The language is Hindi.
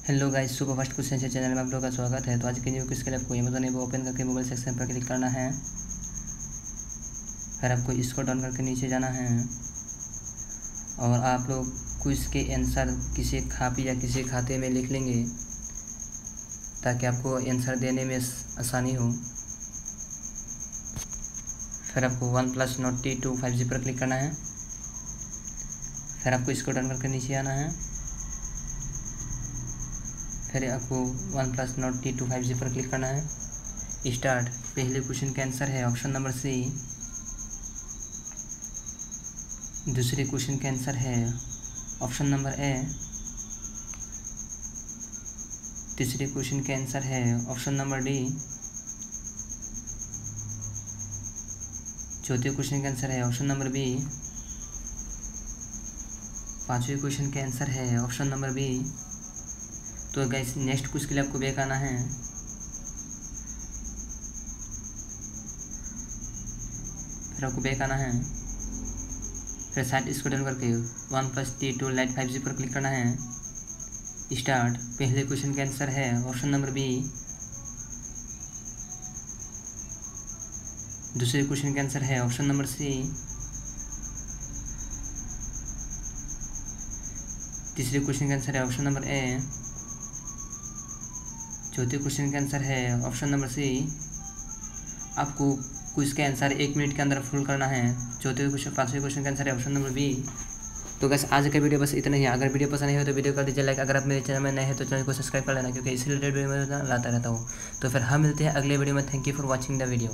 Hello guys super first question से चैनल में आप लोगों का स्वागत है। तो आज के न्यू क्विज के लिए आपको अमेजोन ऐप ओपन करके मोबाइल सेक्शन पर क्लिक करना है। फिर आपको इसको डाउन करके नीचे जाना है। और आप लोग क्विज के आंसर किसी खापी या किसी खाते में लिख लेंगे, ताकि आपको आंसर देने में आसानी हो। फिर आपको one plus Nord T two five G पर क्लिक करना है। फिर आपको इसको डाउन करके नीचे आना है। फिर आपको one plus Nord T two five G पर क्लिक करना है। स्टार्ट पहले क्वेश्चन का आंसर है ऑप्शन नंबर सी दूसरे क्वेश्चन का आंसर है ऑप्शन नंबर ए तीसरे क्वेश्चन का आंसर है ऑप्शन नंबर डी चौथे क्वेश्चन का आंसर है ऑप्शन नंबर बी पाँचवें क्वेश्चन का आंसर है ऑप्शन नंबर बी तो गैस नेक्स्ट कुछ के लिए आपको बैक आना है। फिर आपको बैक आना है। फिर साइड इसको डाउन करके one plus T two lite five G पर क्लिक करना है। स्टार्ट पहले क्वेश्चन का आंसर है। ऑप्शन नंबर बी दूसरे क्वेश्चन का आंसर है। ऑप्शन नंबर सी तीसरे क्वेश्चन का आंसर है। ऑप्शन नंबर ए चौथे क्वेश्चन का आंसर है ऑप्शन नंबर सी आपको क्विज का आंसर एक मिनट के अंदर फुल करना है. चौथे क्वेश्चन पाँचवें क्वेश्चन का आंसर है ऑप्शन नंबर बी तो बस आज का वीडियो बस इतना ही. अगर वीडियो पसंद हो तो वीडियो कर दीजिए लाइक अगर आप मेरे चैनल में नए हैं तो चैनल को सब्सक्राइब कर लेना, क्योंकि इसी रिलेटेड वीडियो में लाता रहता हूँ. तो फिर हम मिलते हैं अगले वीडियो में. Thank you for watching the video